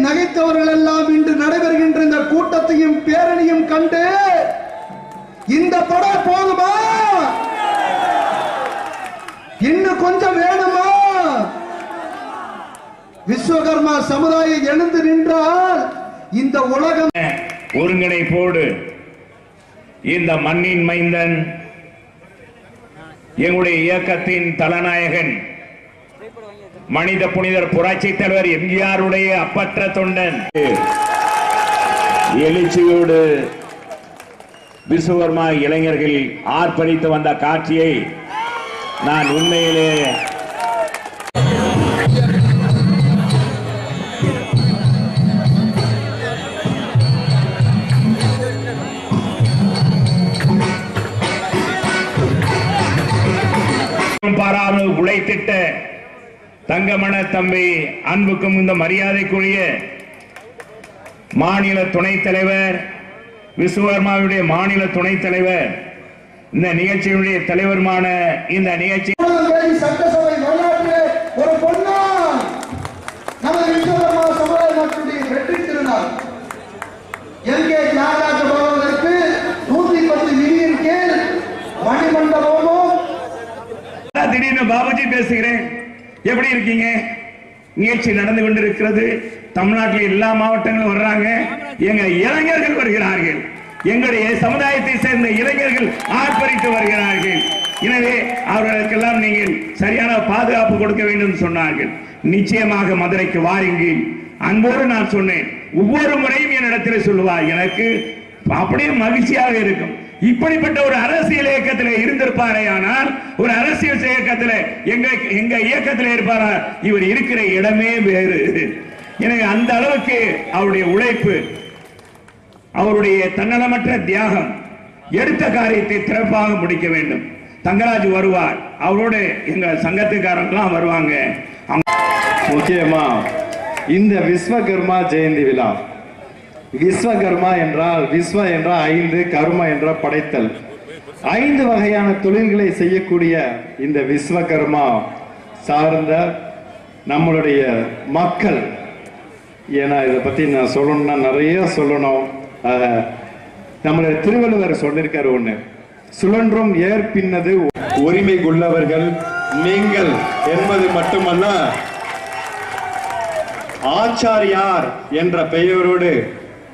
நகைத்தவர்கள் எல்லாம் இன்று நடைபெறுகின்ற இந்த கூட்டத்தையும் பேரணியும் கண்டு இந்த படை போதுமா இன்னும் கொஞ்சம் வேணுமா? விஸ்வகர்மா சமுதாயம் எழுந்து நின்றால் இந்த உலகம் ஒருங்கிணைப்போடு இந்த மண்ணின் மைந்தன் எங்களுடைய இயக்கத்தின் தலநாயகன் மனித புனிதர் புரட்சி தலைவர் எம்ஜிஆருடைய அப்பற்ற தொண்டன். எழுச்சியோடு விஸ்வகர்மா இளைஞர்கள் ஆர்ப்பரித்து வந்த காட்சியை நான் உண்மையிலே பாராமல் உழைத்திட்ட தங்கமண தம்பி அன்புக்கும் இந்த மரியாதைக்குரிய மாநில துணைத் தலைவர் விஸ்வகர்மாவுடைய மாநில துணைத் தலைவர் இந்த நிகழ்ச்சியினுடைய தலைவருமான இந்த நிகழ்ச்சி தேதி சட்டசபை வரலாற்றிலே ஒரு பொன்னாள் நமது விஸ்வகர்மா சமுதாய மக்களுடைய வெற்றி திருநாள். எங்கே தியாகராஜ பவனுக்கு நூத்தி பத்து மில்லியன் கீழ் மணிமண்டபமும் திடீர்னு பாபுஜி பேசுகிறேன். எப்படி இருக்கீங்க? நிகழ்ச்சி நடந்து கொண்டிருக்கிறது. தமிழ்நாட்டில் எல்லா மாவட்டங்களும் வர்றாங்க. எங்க இளைஞர்கள் வருகிறார்கள். எங்களுடைய சமுதாயத்தை சேர்ந்த இளைஞர்கள் ஆர்ப்பரித்து வருகிறார்கள். எனவே அவர்களுக்கெல்லாம் நீங்கள் சரியான பாதுகாப்பு கொடுக்க வேண்டும் சொன்னார்கள். நிச்சயமாக மதுரைக்கு வாருங்கள். அன்போடு நான் சொன்னேன். ஒவ்வொரு முறையும் என்னிடத்தில் சொல்லுவார் எனக்கு அப்படியே மகிழ்ச்சியாக இருக்கும். இப்படிப்பட்ட ஒரு அரசியல் இயக்கத்தில் இருந்திருப்பாரே ஆனால் ஒரு அரசியல் இயக்கத்தில் எங்க எங்க இயக்கத்தில் இருப்பாரா? இவர் இருக்கிற இடமே வேறு. எனவே அந்த அளவுக்கு அவருடைய உழைப்பு அவருடைய தன்னலமற்ற தியாகம் எடுத்த காரியத்தை சிறப்பாக முடிக்க வேண்டும். தங்கராஜ் வருவார். அவரோடு எங்க சங்கத்துக்காரங்களாம் வருவாங்க. முக்கியமா இந்த விஸ்வகர்மா ஜெயந்தி விழா. விஸ்வகர்மா என்றால் விஸ்வ என்றால் ஐந்து கர்மா என்றால் படைத்தல். ஐந்து வகையான தொழில்களை செய்யக்கூடிய இந்த விஸ்வகர்மா சார்ந்த நம்மளுடைய மக்கள். ஏன்னா இதை பற்றி நான் சொல்லணும்னா நிறைய சொல்லணும். நம்மளுடைய திருவள்ளுவர் சொல்லியிருக்காரு ஒன்று சுழன்றும் ஏற்பின்னது உரிமை கொள்ளவர்கள் நீங்கள் என்பது மட்டுமல்ல ஆச்சாரியார் என்ற பெயரோடு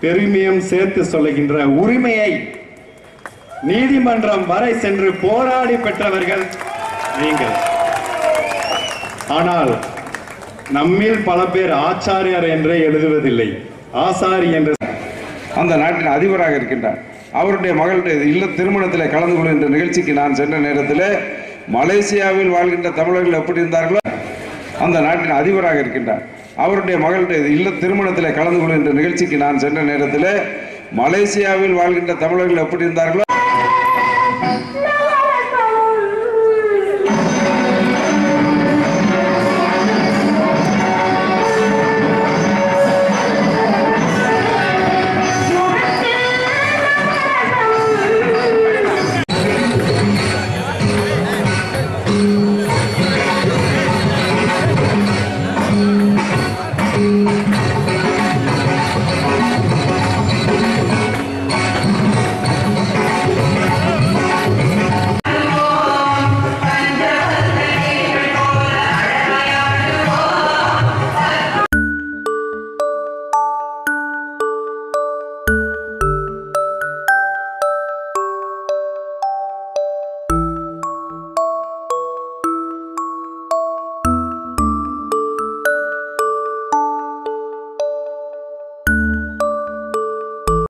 பெருமையும் சேர்த்து சொல்லுகின்ற உரிமையை நீதிமன்றம் வரை சென்று போராடி பெற்றவர்கள் நீங்கள். ஆனால் நம்மில் பல பேர் ஆச்சாரியார் என்றே எழுதுவதில்லை. ஆசாரி என்று அந்த நாட்டின் அதிபராக இருக்கின்றார். அவருடைய மகளுடைய இல்ல திருமணத்தில் கலந்து கொள்கின்ற நிகழ்ச்சிக்கு நான் சென்ற நேரத்தில் மலேசியாவில் வாழ்கின்ற தமிழர்கள் எப்படி இருந்தார்களோ அந்த நாட்டின் அதிபராக இருக்கின்றார். அவருடைய மகளுடைய இல்ல திருமணத்தில் கலந்து கொள்கின்ற நிகழ்ச்சிக்கு நான் சென்ற நேரத்தில் மலேசியாவில் வாழ்கின்ற தமிழர்கள் எப்படி இருந்தார்களோ